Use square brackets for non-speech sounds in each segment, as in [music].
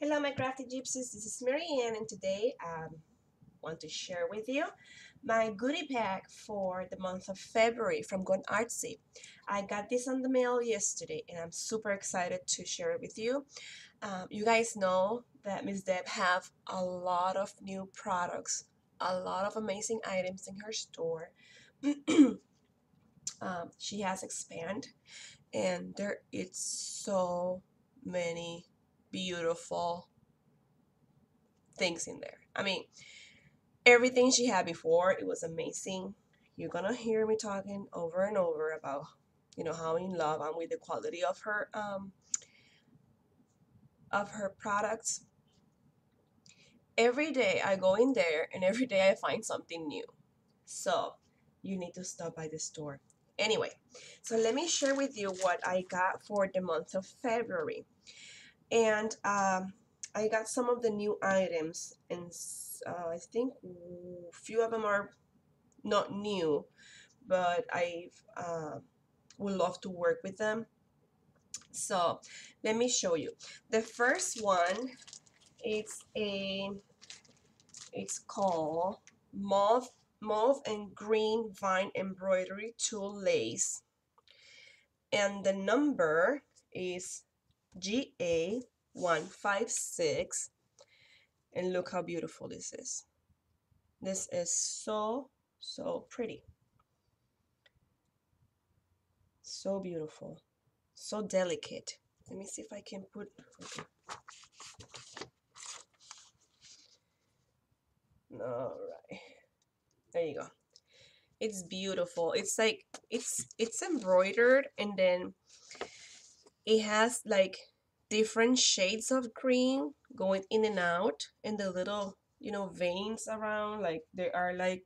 Hello my crafty gypsies, this is Marianne and today I um, want to share with you my goodie bag for the month of February from Gone Artsy. I got this on the mail yesterday and I'm super excited to share it with you. Um, you guys know that Miss Deb have a lot of new products, a lot of amazing items in her store. [clears throat] um, she has expand and there it's so many beautiful things in there. I mean, everything she had before, it was amazing. You're gonna hear me talking over and over about, you know, how in love I'm with the quality of her um of her products. Every day I go in there and every day I find something new. So you need to stop by the store. Anyway, so let me share with you what I got for the month of February and um, I got some of the new items and uh, I think a few of them are not new but I uh, would love to work with them. So let me show you. The first one it's a it's called mauve mauve and green vine embroidery tulle lace. And the number is GA156 and look how beautiful this is. This is so, so pretty. So beautiful. So delicate. Let me see if I can put... Okay. All right. There you go. It's beautiful. It's like, it's, it's embroidered and then it has like different shades of green going in and out and the little you know veins around like they are like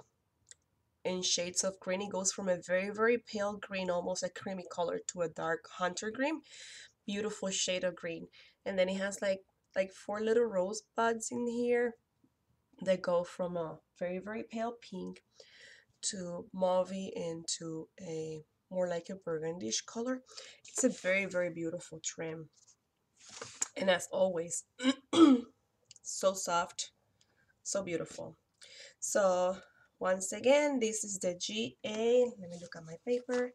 in shades of green. It goes from a very very pale green almost a creamy color to a dark hunter green. Beautiful shade of green. And then it has like like four little rose buds in here that go from a very very pale pink to mauve into a more like a burgundish color. It's a very, very beautiful trim. And as always, [clears throat] so soft, so beautiful. So once again, this is the GA. Let me look at my paper.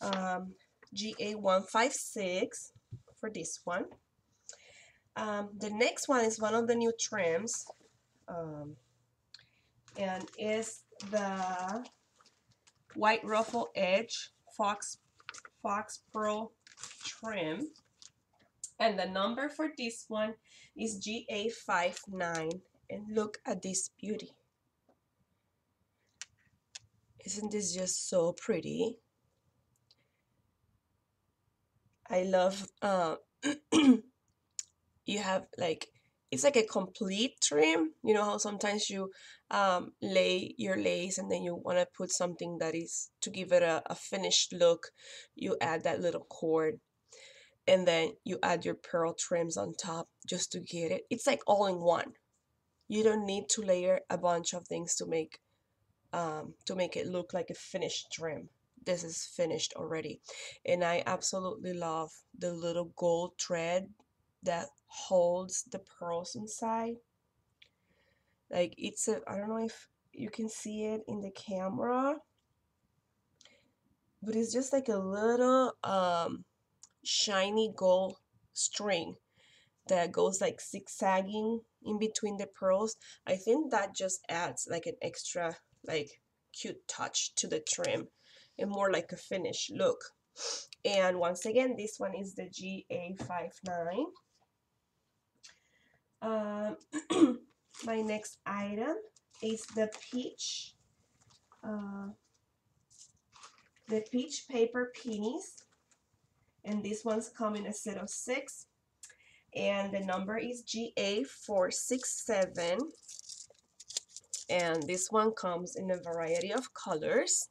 Um, GA156 for this one. Um, the next one is one of the new trims. Um, and is the white ruffle edge fox fox pearl trim. And the number for this one is GA59 and look at this beauty. Isn't this just so pretty? I love uh, [clears throat] you have like it's like a complete trim you know how sometimes you um, lay your lace and then you want to put something that is to give it a, a finished look you add that little cord and then you add your pearl trims on top just to get it. It's like all in one. You don't need to layer a bunch of things to make um, to make it look like a finished trim. This is finished already. And I absolutely love the little gold thread that holds the pearls inside. Like it's a I don't know if you can see it in the camera but it's just like a little um shiny gold string that goes like zigzagging in between the pearls. I think that just adds like an extra like cute touch to the trim and more like a finished look. And once again this one is the GA59 um, [clears throat] my next item is the peach uh, the peach paper peonies. And these ones come in a set of six. And the number is GA467 and this one comes in a variety of colors.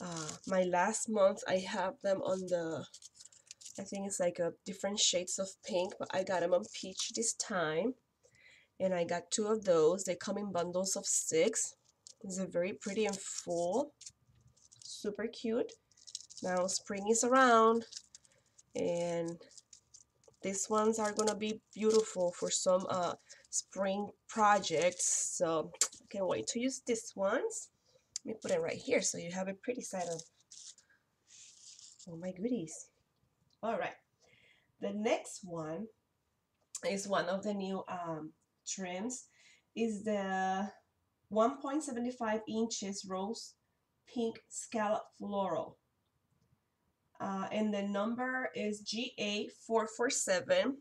Uh, my last month I have them on the I think it's like a different shades of pink, but I got them on peach this time. And I got two of those. They come in bundles of six. These are very pretty and full. Super cute. Now spring is around and these ones are gonna be beautiful for some uh, spring projects so I can't wait to use these ones let me put it right here so you have a pretty side of all my goodies all right. The next one is one of the new um, trims is the 1.75 inches rose pink scallop floral. Uh, and the number is GA447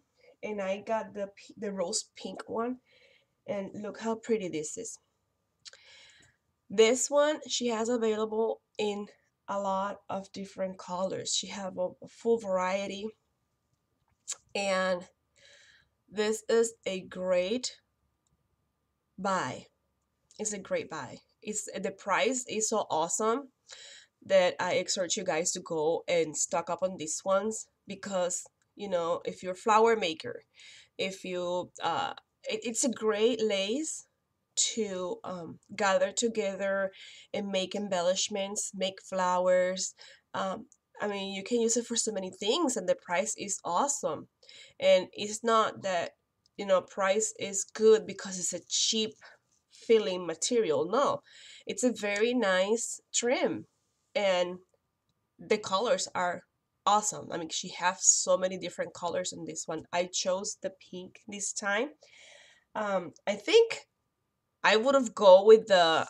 and I got the the rose pink one and look how pretty this is. This one she has available in a lot of different colors. She have a, a full variety. And this is a great buy. It's a great buy. It's the price is so awesome that I exhort you guys to go and stock up on these ones because you know if you're flower maker if you uh it, it's a great lace to um, gather together and make embellishments make flowers um, I mean you can use it for so many things and the price is awesome and it's not that you know price is good because it's a cheap filling material no it's a very nice trim and the colors are awesome. I mean, she has so many different colors in this one. I chose the pink this time. Um, I think I would have go with the,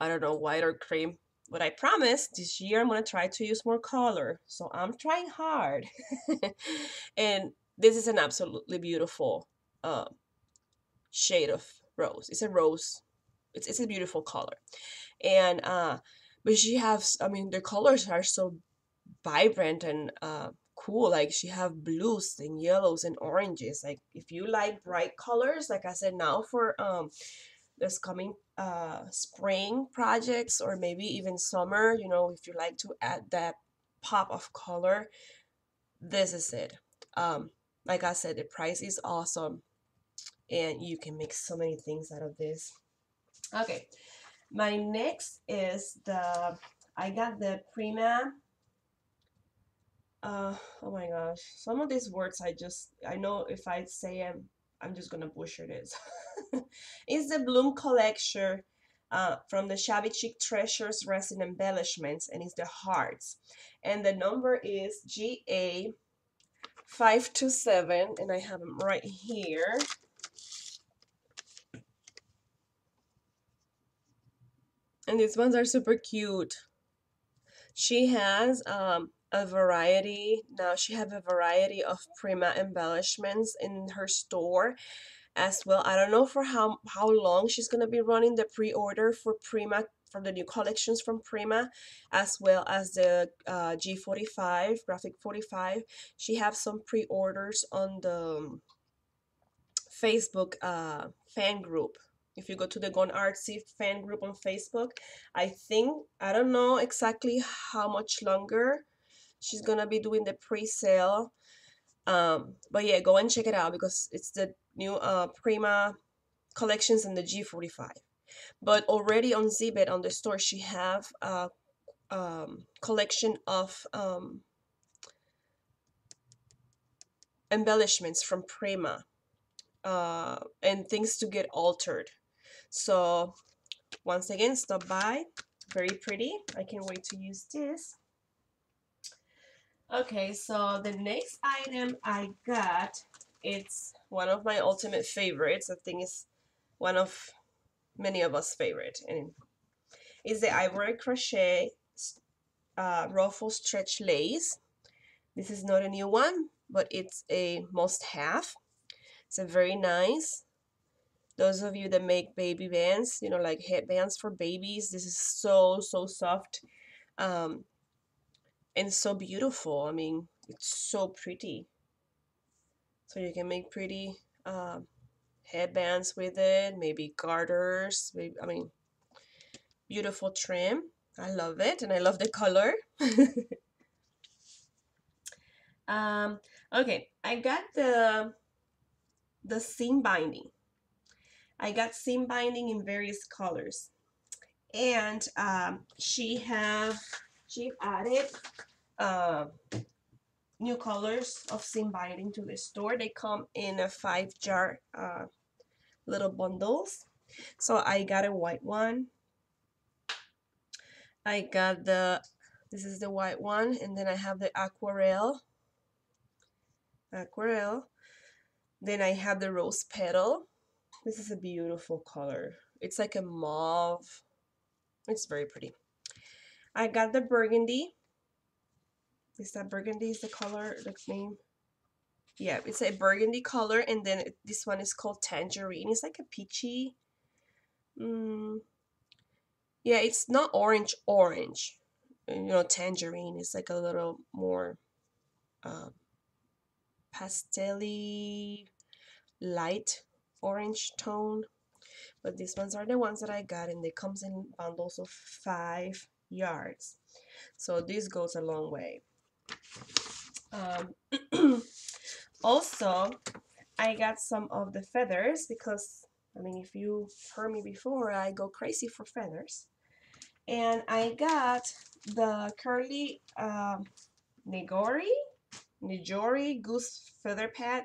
I don't know, white or cream. But I promise this year I'm going to try to use more color. So I'm trying hard. [laughs] and this is an absolutely beautiful uh, shade of rose. It's a rose. It's, it's a beautiful color and uh but she has i mean the colors are so vibrant and uh cool like she have blues and yellows and oranges like if you like bright colors like i said now for um this coming uh spring projects or maybe even summer you know if you like to add that pop of color this is it. Um like i said the price is awesome and you can make so many things out of this. Okay my next is the, I got the Prima, uh, oh my gosh, some of these words I just, I know if I say them, I'm just gonna butcher this. [laughs] it's the Bloom Collection uh, from the Shabby Chic Treasures Resin Embellishments and it's the hearts. And the number is GA527 and I have them right here. and these ones are super cute she has um, a variety. Now she have a variety of prima embellishments in her store as well. I don't know for how how long she's gonna be running the pre-order for prima for the new collections from prima as well as the uh, g45 graphic 45 she have some pre-orders on the um, facebook uh, fan group. If you go to the Gone Artsy fan group on Facebook, I think, I don't know exactly how much longer she's gonna be doing the pre-sale. Um, but yeah, go and check it out because it's the new uh, Prima collections in the G45. But already on Zibbet on the store, she have a um, collection of um, embellishments from Prima uh, and things to get altered. So once again, stop by. Very pretty. I can't wait to use this. Okay, so the next item I got, it's one of my ultimate favorites. I think it's one of many of us favorite. And it's the Ivory Crochet uh, Ruffle Stretch Lace. This is not a new one, but it's a must-have. It's a very nice those of you that make baby bands you know like headbands for babies this is so so soft um and so beautiful. I mean it's so pretty. So you can make pretty uh, headbands with it maybe garters maybe i mean beautiful trim. I love it and i love the color. [laughs] Um okay i got the the seam binding. I got seam binding in various colors. And um, she have she added uh, new colors of seam binding to the store. They come in a five jar uh, little bundles. So I got a white one. I got the, this is the white one, and then I have the aquarelle. Aquarelle. Then I have the rose petal. This is a beautiful color. It's like a mauve. It's very pretty. I got the burgundy. Is that burgundy is the color, the name? Yeah, it's a burgundy color, and then this one is called tangerine. It's like a peachy. Mm, yeah, it's not orange orange. You know, tangerine is like a little more uh, pastelly light orange tone but these ones are the ones that I got and they comes in bundles of five yards. So this goes a long way. Um, [clears throat] also I got some of the feathers because I mean if you heard me before I go crazy for feathers. And I got the curly um, Nagorie Goose Feather Pad.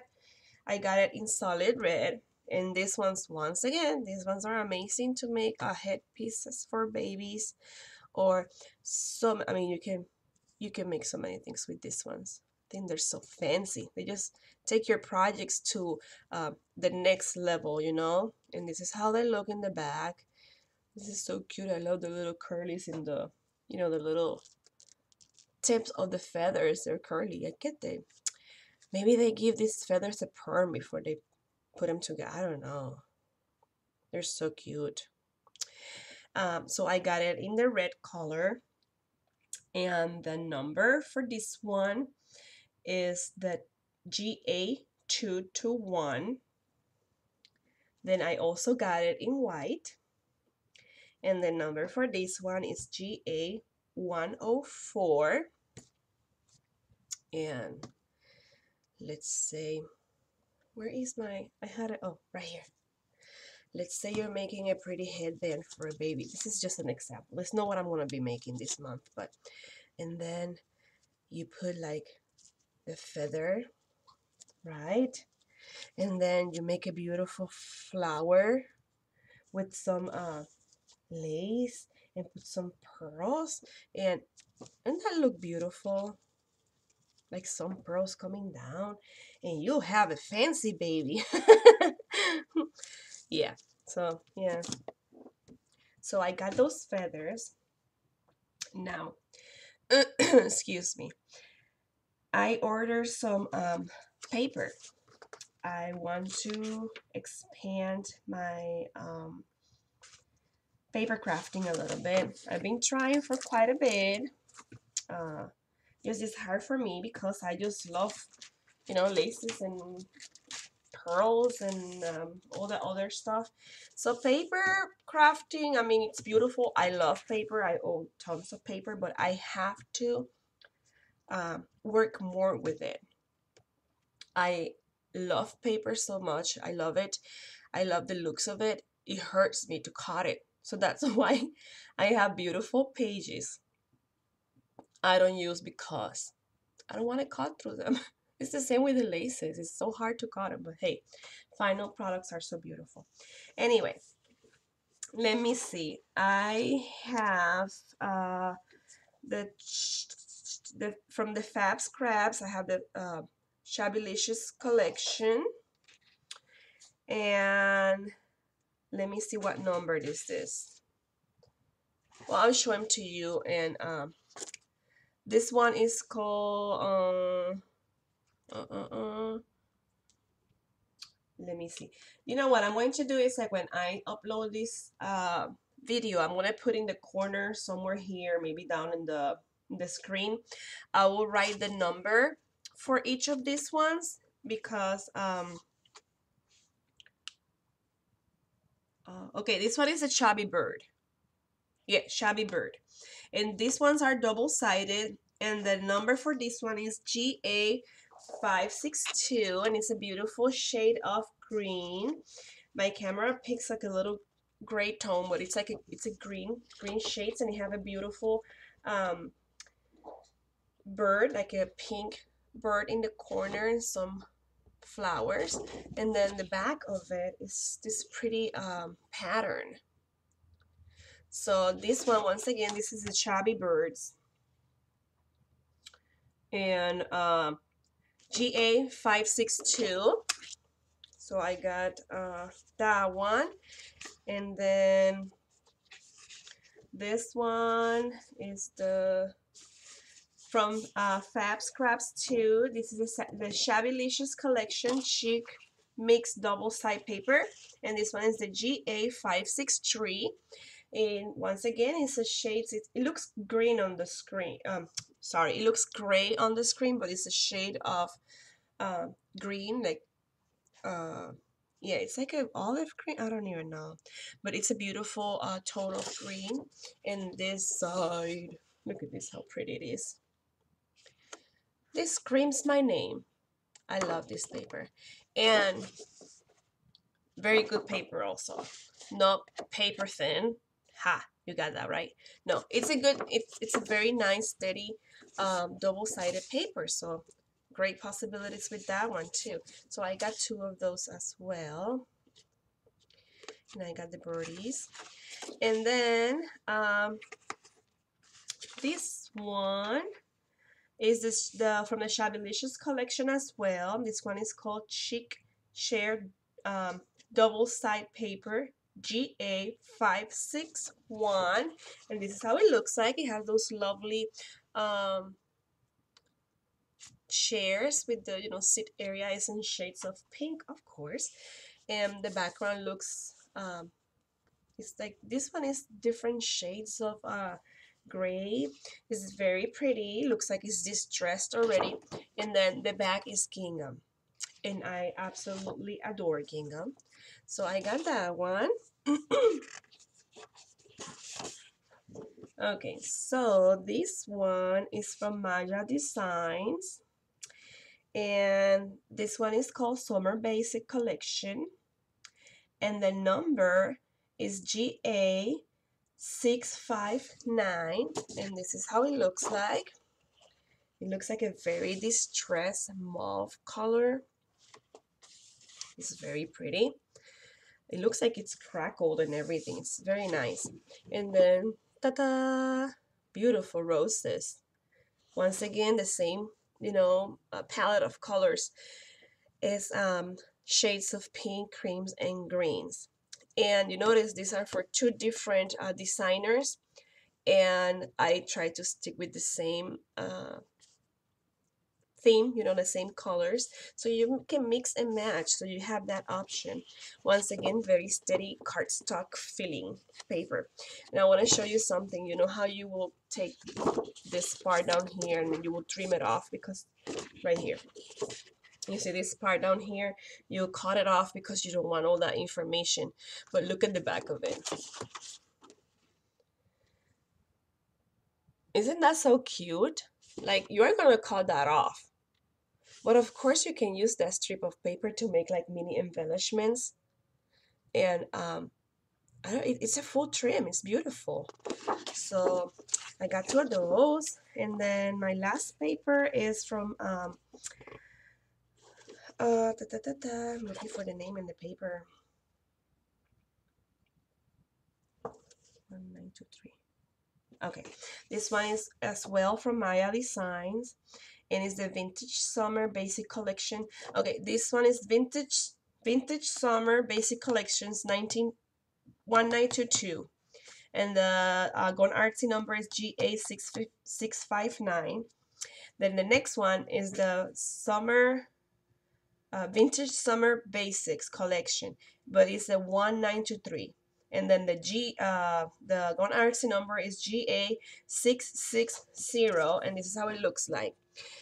I got it in solid red. And these ones once again these ones are amazing to make a headpieces for babies or some I mean you can you can make so many things with these ones I think they're so fancy they just take your projects to uh, the next level you know and this is how they look in the back this is so cute I love the little curlies in the you know the little tips of the feathers they're curly I get the Maybe they give these feathers a perm before they put them together. I don't know. They're so cute. Um, so I got it in the red color. And the number for this one is the GA221. Then I also got it in white. And the number for this one is GA104. And let's say where is my I had it oh right here let's say you're making a pretty headband for a baby. This is just an example. It's not what I'm gonna be making this month but and then you put like the feather right? And then you make a beautiful flower with some uh, lace and put some pearls and and that look beautiful? Like some pearls coming down and you'll have a fancy baby [laughs] yeah so yeah. So I got those feathers. Now [clears throat] excuse me. I ordered some um, paper. I want to expand my um, paper crafting a little bit. I've been trying for quite a bit. Uh, just it's hard for me because I just love you know laces and pearls and um, all the other stuff. So paper crafting I mean it's beautiful. I love paper. I own tons of paper but I have to uh, work more with it. I love paper so much. I love it. I love the looks of it. It hurts me to cut it. So that's [laughs] why I have beautiful pages. I don't use because I don't want to cut through them. [laughs] It's the same with the laces. It's so hard to cut them, but hey, final products are so beautiful. Anyway, let me see. I have uh, the the from the Fab Scraps. I have the uh, Shabbylicious collection, and let me see what number this is. Well, I'll show them to you and. Um, this one is called, um, uh, uh, uh, let me see. You know what I'm going to do is like when I upload this uh, video, I'm going to put in the corner somewhere here, maybe down in the, in the screen. I will write the number for each of these ones because, um, uh, okay, this one is a chubby bird. Yeah, shabby bird. And these ones are double-sided. And the number for this one is GA562. And it's a beautiful shade of green. My camera picks like a little gray tone, but it's like a, it's a green, green shades. And you have a beautiful um, bird, like a pink bird in the corner and some flowers and then the back of it is this pretty um, pattern so this one once again this is the chubby birds and um, GA562 so I got uh, that one and then this one is the from uh, Fab Scraps 2. This is the, Shabbylicious Collection Chic Mixed Double Side Paper. And this one is the GA563. And once again, it's a shade. It, it looks green on the screen. Um, sorry, it looks gray on the screen, but it's a shade of uh, green, like uh, yeah, it's like an olive green. I don't even know, but it's a beautiful uh, tone of green. And this side, look at this, how pretty it is. This screams my name. I love this paper. And very good paper also. Not paper thin. Ha, you got that right. No, it's a good, it's, it's a very nice, steady, um, double-sided paper. So great possibilities with that one too. So I got two of those as well. And I got the birdies. And then um, this one is this the from the Shabbylicious collection as well. This one is called Chic Shared um, Double Side Paper GA561 and this is how it looks like. It has those lovely um, chairs with the you know sit area is in shades of pink of course and the background looks um, it's like this one is different shades of uh, gray. Is very pretty. Looks like it's distressed already. And then the back is gingham. And I absolutely adore gingham. So I got that one. [clears throat] okay, so this one is from Maja Designs. And this one is called Summer Basic Collection. And the number is GA 659 and this is how it looks like it looks like a very distressed mauve color it's very pretty it looks like it's crackled and everything it's very nice and then ta-da beautiful roses. Once again the same you know palette of colors is um shades of pink creams and greens. And you notice these are for two different uh, designers and I try to stick with the same uh, theme you know the same colors. So you can mix and match. So you have that option. Once again very steady cardstock filling paper. And I want to show you something you know how you will take this part down here and you will trim it off because right here. You see this part down here? You cut it off because you don't want all that information but look at the back of it. Isn't that so cute like you're gonna cut that off but of course you can use that strip of paper to make like mini embellishments and um I don't, it, it's a full trim it's beautiful so I got two of those and then my last paper is from um, uh, da, da, da, da. I'm looking for the name in the paper. One, nine, two, three. Okay, this one is as well from Maja Designs, and it's the Vintage Summer Basic Collection. Okay, this one is Vintage Vintage Summer Basic Collections 19 1922, and the uh, Gone Artsy number is GA659. Then the next one is the Summer uh, vintage summer basics collection but it's a 1923 and then the G uh, the Artsy number is GA660 and this is how it looks like.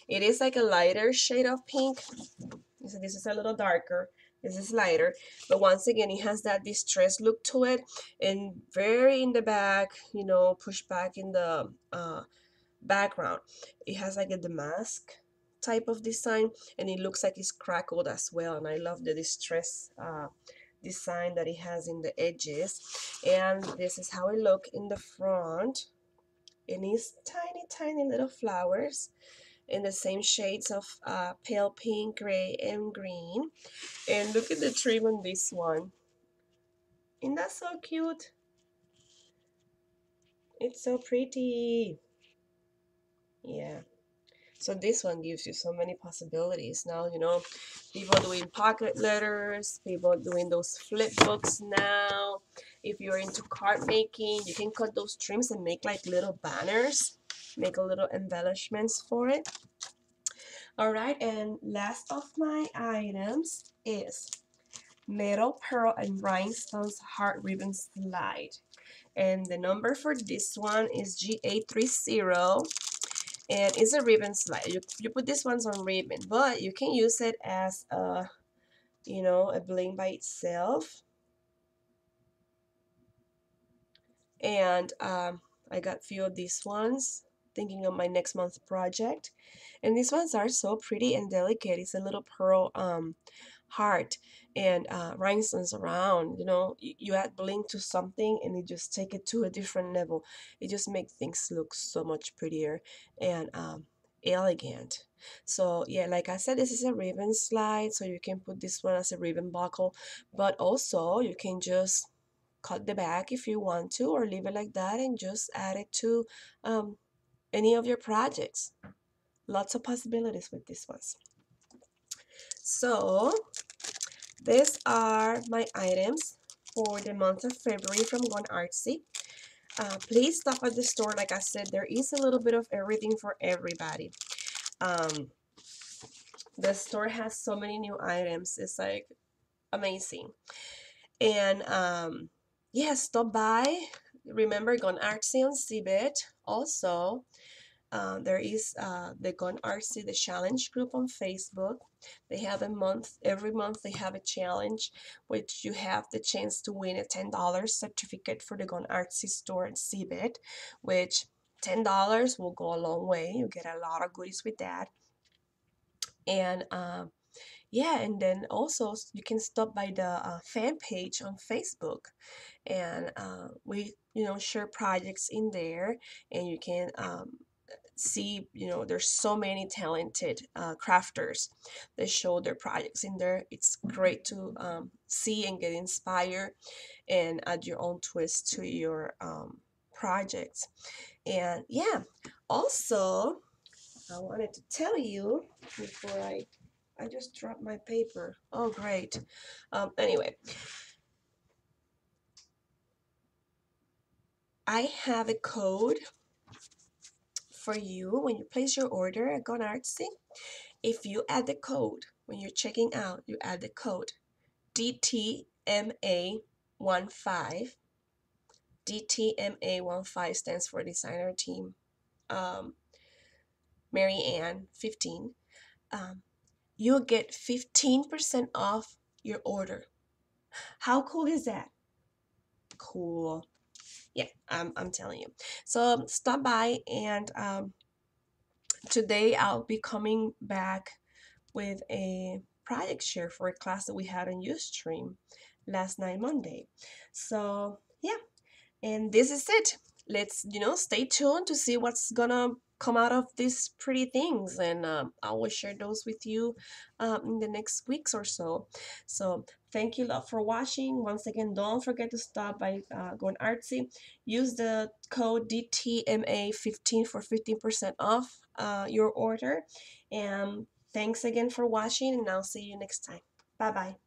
It is like a lighter shade of pink. So this is a little darker. This is lighter. But once again it has that distressed look to it and very in the back you know pushed back in the uh, background. It has like a damask type of design and it looks like it's crackled as well and I love the distress uh, design that it has in the edges and this is how it look in the front and it's tiny tiny little flowers in the same shades of uh, pale pink, gray, and green. And look at the trim on this one. Isn't that so cute? It's so pretty. Yeah. So this one gives you so many possibilities now, you know, people doing pocket letters, people doing those flip books now. If you're into card making, you can cut those trims and make like little banners, make a little embellishments for it. All right, and last of my items is metal pearl and rhinestones heart ribbon slide. And the number for this one is G830 and it's a ribbon slide you, you put these ones on ribbon but you can use it as a you know a bling by itself. And um, I got few of these ones thinking of my next month project. And these ones are so pretty and delicate. It's a little pearl um, heart and uh, rhinestones around you know you, you add bling to something and you just take it to a different level. It just makes things look so much prettier and um, elegant. So yeah like I said this is a ribbon slide so you can put this one as a ribbon buckle but also you can just cut the back if you want to or leave it like that and just add it to um, any of your projects. Lots of possibilities with these ones. So these are my items for the month of February from Gone Artsy. Uh, please stop at the store. Like I said, there is a little bit of everything for everybody. Um, the store has so many new items. It's like amazing. And um, yeah, stop by. Remember, Gone Artsy on Zibbet. Also, uh, there is uh, the Gone Artsy, the challenge group on Facebook. They have a month, every month they have a challenge, which you have the chance to win a $10 certificate for the Gone Artsy store at Zibbet, which $10 will go a long way. You get a lot of goodies with that. And uh, yeah, and then also you can stop by the uh, fan page on Facebook and uh, we, you know, share projects in there and you can um, see you know there's so many talented uh, crafters that show their projects in there. It's great to um, see and get inspired and add your own twist to your um, projects. And yeah also I wanted to tell you before I I just dropped my paper. Oh great. Um, anyway. I have a code for you when you place your order at Gone Artsy. If you add the code when you're checking out, you add the code DTMA15. DTMA15 stands for designer team. Um, Mary Ann 15. Um, you'll get 15% off your order. How cool is that? Cool yeah I'm, I'm telling you. So stop by and um, today I'll be coming back with a project share for a class that we had on Ustream last night Monday. So yeah and this is it. Let's you know stay tuned to see what's gonna come out of these pretty things and um, I will share those with you um, in the next weeks or so. So thank you lot for watching. Once again don't forget to stop by uh, Gone Artsy. Use the code DTMA15 for 15% off uh, your order. And thanks again for watching and I'll see you next time. Bye bye